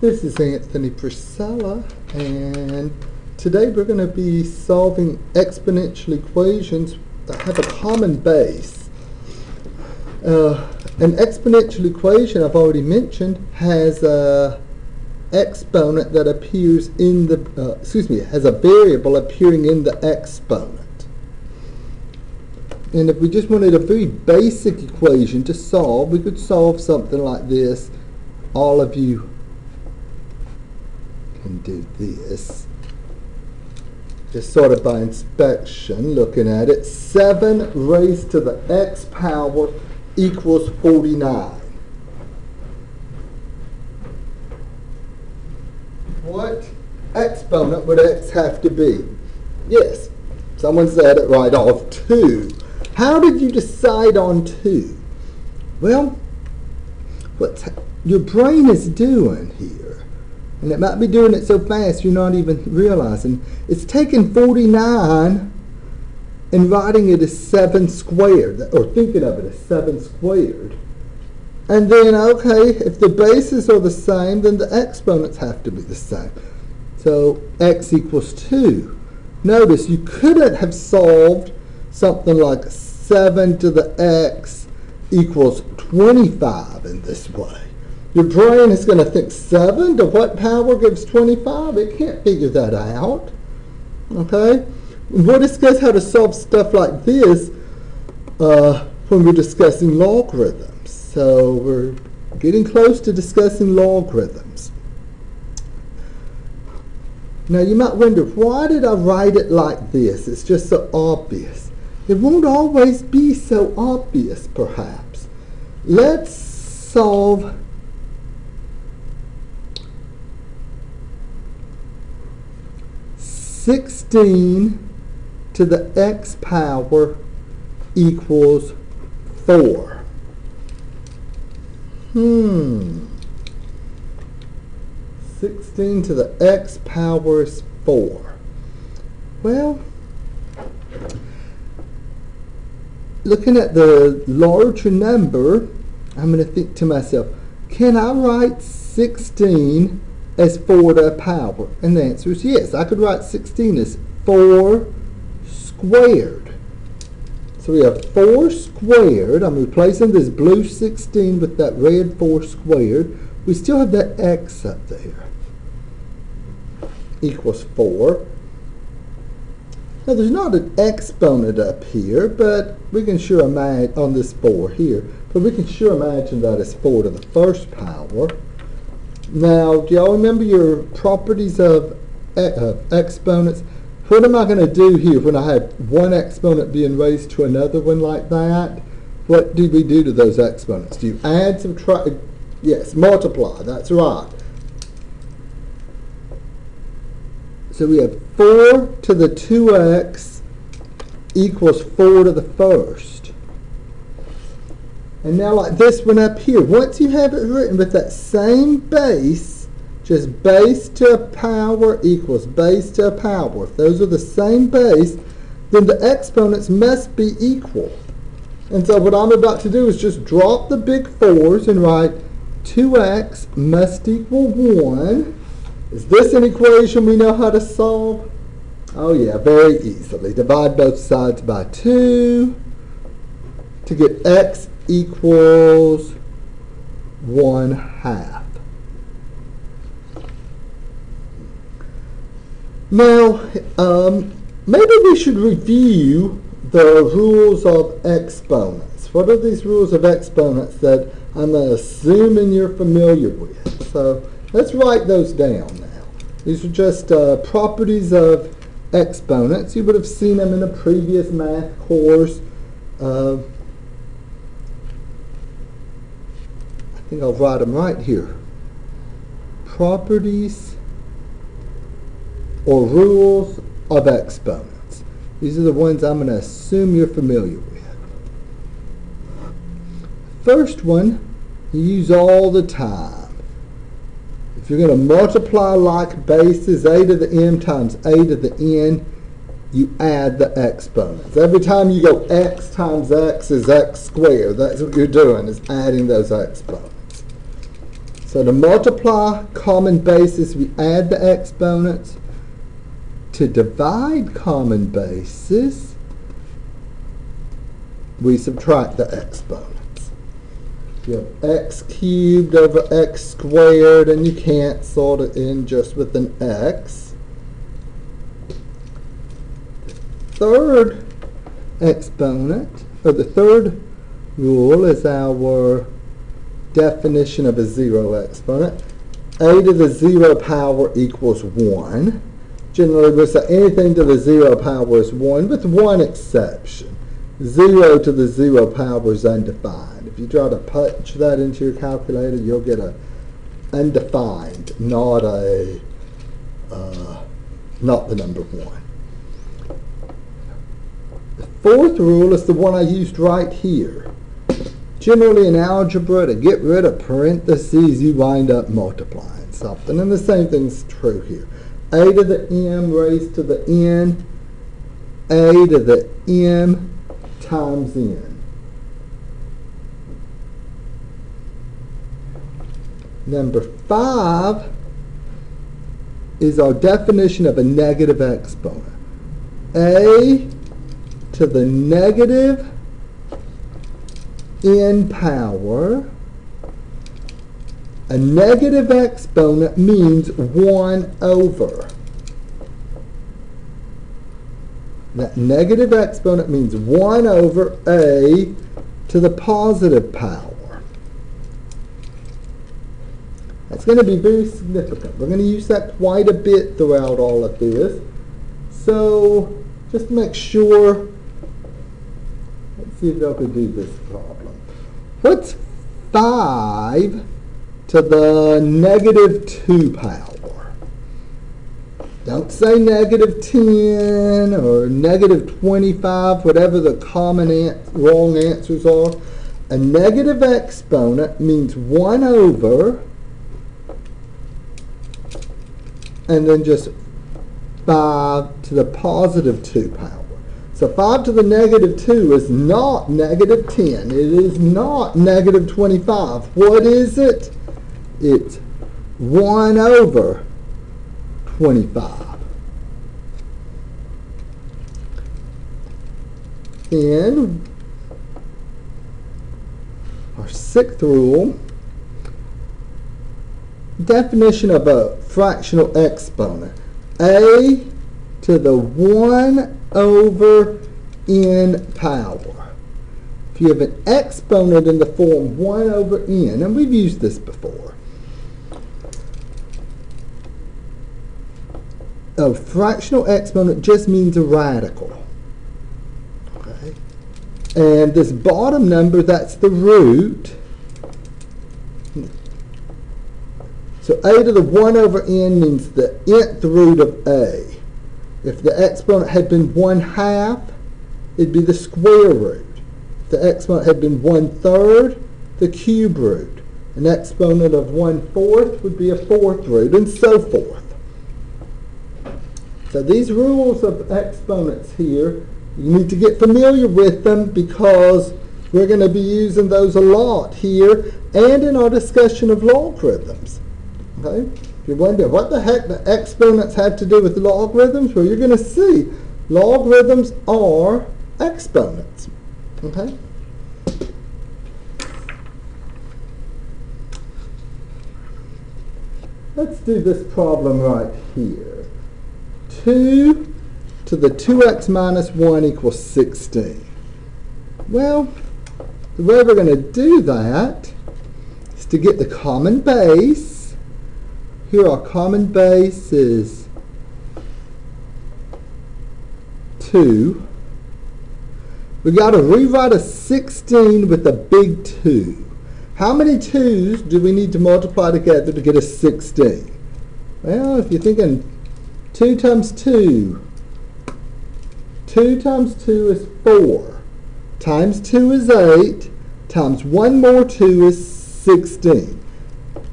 This is Anthony Precella, and today we're going to be solving exponential equations that have a common base. Uh, an exponential equation, I've already mentioned, has a exponent that appears in the, uh, excuse me, has a variable appearing in the exponent. And if we just wanted a very basic equation to solve, we could solve something like this. All of you can do this. Just sort of by inspection, looking at it. 7 raised to the x power equals 49. What exponent would x have to be? Yes, someone said it right off, 2. How did you decide on 2? Well, what your brain is doing here, and it might be doing it so fast you're not even realizing, it's taking 49 and writing it as 7 squared, or thinking of it as 7 squared. And then, okay, if the bases are the same, then the exponents have to be the same. So x equals 2. Notice you couldn't have solved something like 7 to the x equals 25 in this way. Your brain is going to think 7 to what power gives 25? It can't figure that out. Okay? We'll discuss how to solve stuff like this uh, when we're discussing logarithms. So we're getting close to discussing logarithms. Now you might wonder, why did I write it like this? It's just so obvious. It won't always be so obvious, perhaps. Let's solve sixteen to the x power equals four. Hmm. 16 to the x power is 4. Well, looking at the larger number, I'm going to think to myself, can I write 16 as 4 to the power? And the answer is yes. I could write 16 as 4 squared. So we have 4 squared. I'm replacing this blue 16 with that red 4 squared. We still have that x up there. Equals 4. Now there's not an exponent up here, but we can sure imagine, on this 4 here, but we can sure imagine that it's 4 to the first power. Now, do y'all remember your properties of uh, exponents? What am I going to do here when I have one exponent being raised to another one like that? What do we do to those exponents? Do you add, subtract? Yes, multiply. That's right. So we have 4 to the 2x equals 4 to the first. And now like this one up here, once you have it written with that same base, just base to a power equals base to a power. If those are the same base, then the exponents must be equal. And so what I'm about to do is just drop the big 4's and write 2x must equal 1. Is this an equation we know how to solve? Oh yeah, very easily. Divide both sides by 2 to get x equals 1 half. Now, um, maybe we should review the rules of exponents. What are these rules of exponents that I'm assuming you're familiar with? So let's write those down now. These are just uh, properties of exponents. You would have seen them in a previous math course. Uh, think I'll write them right here. Properties or rules of exponents. These are the ones I'm going to assume you're familiar with. First one, you use all the time. If you're going to multiply like bases, a to the m times a to the n, you add the exponents. Every time you go x times x is x squared. That's what you're doing, is adding those exponents. So to multiply common bases, we add the exponents. To divide common bases, we subtract the exponents. You have x cubed over x squared, and you can't sort it in just with an x. Third exponent, or the third rule is our definition of a zero exponent. a to the zero power equals 1. Generally, we'll say anything to the zero power is 1, with one exception. 0 to the zero power is undefined. If you try to punch that into your calculator, you'll get a undefined, not a, uh, not the number 1. The fourth rule is the one I used right here. Generally in algebra, to get rid of parentheses, you wind up multiplying something. And the same thing's true here. a to the m raised to the n, a to the m times n. Number five is our definition of a negative exponent. a to the negative n power, a negative exponent means 1 over. That negative exponent means 1 over a to the positive power. That's going to be very significant. We're going to use that quite a bit throughout all of this. So just make sure, let's see if I can do this problem. What's 5 to the negative 2 power? Don't say negative 10 or negative 25, whatever the common an wrong answers are. A negative exponent means 1 over and then just 5 to the positive 2 power. So 5 to the negative 2 is not negative 10. It is not negative 25. What is it? It's 1 over 25. And our sixth rule, definition of a fractional exponent. A to the 1 over n power. If you have an exponent in the form 1 over n, and we've used this before, a fractional exponent just means a radical. Okay? And this bottom number, that's the root. So a to the 1 over n means the nth root of a. If the exponent had been 1 half, it'd be the square root. If the exponent had been 1 third, the cube root. An exponent of 1 fourth would be a fourth root, and so forth. So these rules of exponents here, you need to get familiar with them because we're going to be using those a lot here and in our discussion of logarithms. Okay? You wonder what the heck the exponents have to do with logarithms, well, you're going to see logarithms are exponents. Okay? Let's do this problem right here. 2 to the 2x minus 1 equals 16. Well, the way we're going to do that is to get the common base here our common base is 2. We got to rewrite a 16 with a big 2. How many 2's do we need to multiply together to get a 16? Well, if you're thinking 2 times 2, 2 times 2 is 4, times 2 is 8, times 1 more 2 is 16.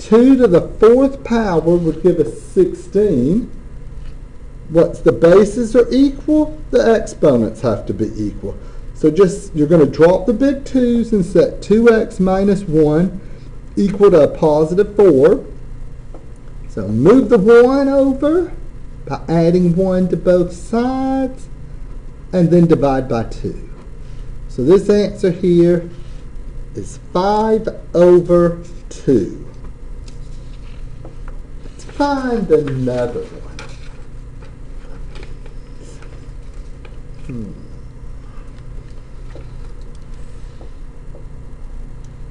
2 to the fourth power would give us 16. What's the bases are equal? The exponents have to be equal. So just, you're going to drop the big 2's and set 2x minus 1 equal to a positive 4. So move the 1 over by adding 1 to both sides and then divide by 2. So this answer here is 5 over 2. Find another one. Hmm.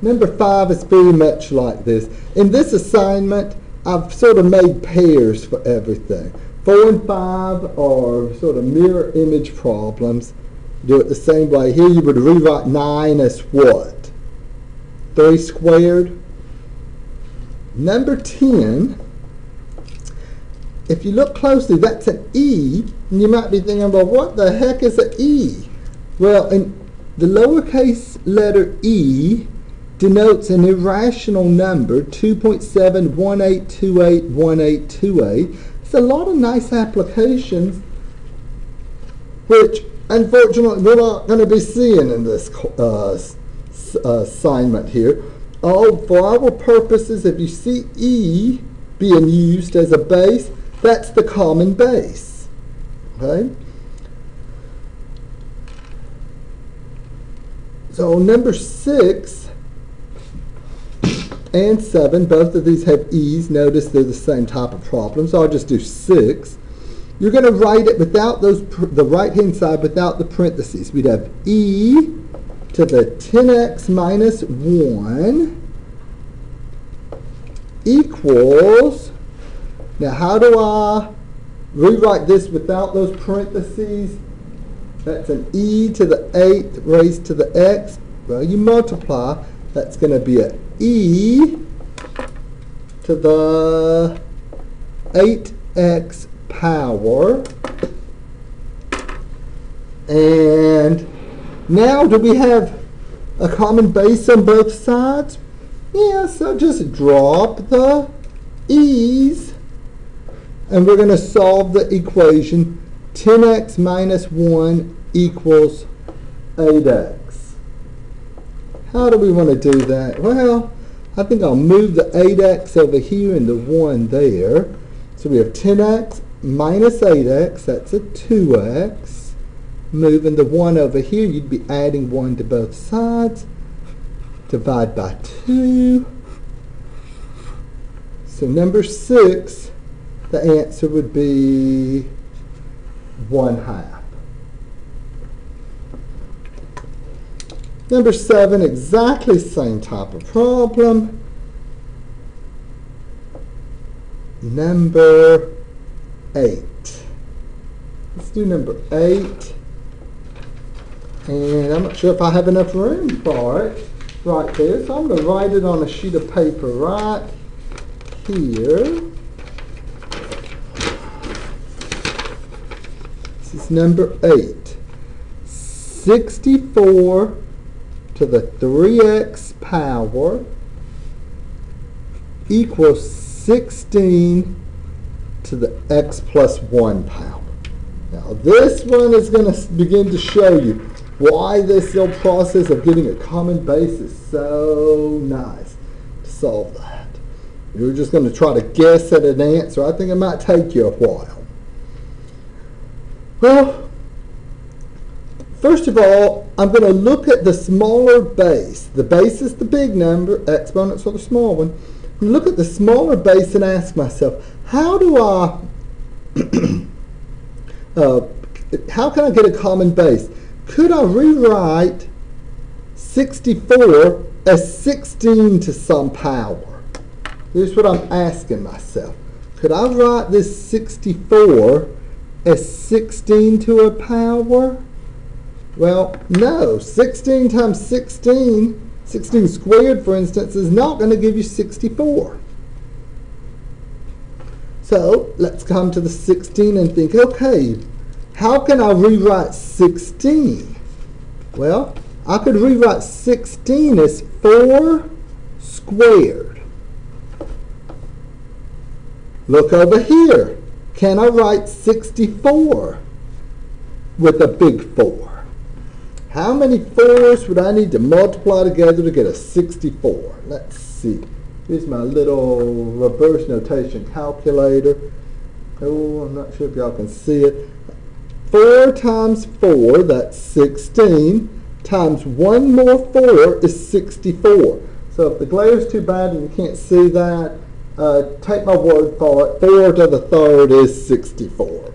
Number 5 is very much like this. In this assignment, I've sort of made pairs for everything. 4 and 5 are sort of mirror image problems. Do it the same way. Here you would rewrite 9 as what? 3 squared. Number 10, if you look closely, that's an E, and you might be thinking, well, what the heck is an E? Well, in the lowercase letter E denotes an irrational number, 2.718281828. It's a lot of nice applications, which unfortunately we're not going to be seeing in this uh, uh, assignment here. Oh, for our purposes, if you see E being used as a base, that's the common base. Okay? So number six and seven, both of these have E's. Notice they're the same type of problem, so I'll just do six. You're going to write it without those, the right-hand side without the parentheses. We'd have E to the 10x minus 1 equals, now how do I rewrite this without those parentheses? That's an e to the 8th raised to the x. Well, you multiply. That's going to be an e to the 8x power. And now do we have a common base on both sides? Yeah, so just drop the e's and we're going to solve the equation 10x minus 1 equals 8x. How do we want to do that? Well, I think I'll move the 8x over here and the 1 there. So we have 10x minus 8x, that's a 2x. Moving the 1 over here, you'd be adding 1 to both sides. Divide by 2. So number 6, the answer would be 1 half. Number 7, exactly same type of problem. Number 8. Let's do number 8. And I'm not sure if I have enough room for it right there. So I'm going to write it on a sheet of paper right here. This is number 8. 64 to the 3x power equals 16 to the x plus 1 power. Now this one is going to begin to show you why this little process of getting a common base is so nice to solve that. You're just going to try to guess at an answer. I think it might take you a while. Well, first of all, I'm going to look at the smaller base. The base is the big number, exponents are the small one. Look at the smaller base and ask myself, how do I, uh, how can I get a common base? Could I rewrite 64 as 16 to some power? Here's what I'm asking myself. Could I write this 64 as 16 to a power? Well, no. 16 times 16, 16 squared, for instance, is not going to give you 64. So let's come to the 16 and think, okay, how can I rewrite 16? Well, I could rewrite 16 as 4 squared. Look over here. Can I write 64 with a big 4? How many fours would I need to multiply together to get a 64? Let's see. Here's my little reverse notation calculator. Oh, I'm not sure if y'all can see it. 4 times 4, that's 16, times one more 4 is 64. So if the glare's too bad and you can't see that, uh, take my word for it. 4 to the third is 64.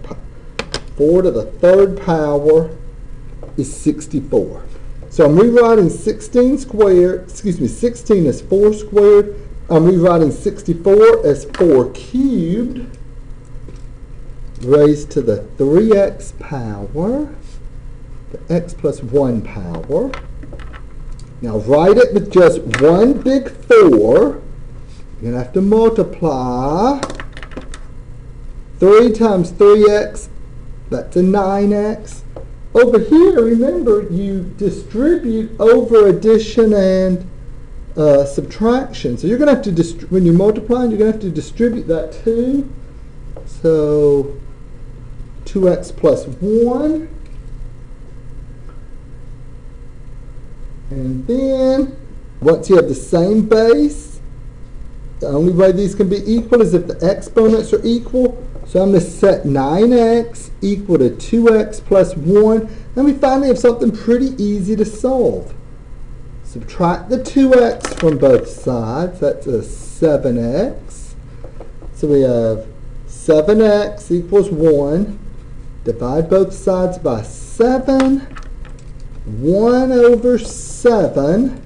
4 to the third power is 64. So I'm rewriting 16 squared, excuse me, 16 is 4 squared. I'm rewriting 64 as 4 cubed raised to the 3x power, the x plus 1 power. Now write it with just one big 4. You're going to have to multiply 3 times 3x, that's a 9x. Over here, remember, you distribute over addition and uh, subtraction. So you're going to have to, when you're multiplying, you're going to have to distribute that 2. So 2x plus 1. And then, once you have the same base, the only way these can be equal is if the exponents are equal. So I'm going to set 9x equal to 2x plus 1. And we finally have something pretty easy to solve. Subtract the 2x from both sides. That's a 7x. So we have 7x equals 1. Divide both sides by 7. 1 over 7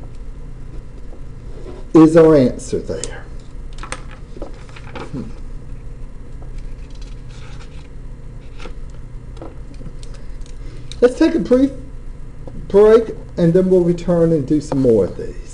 is our answer there. Let's take a brief break and then we'll return and do some more of these.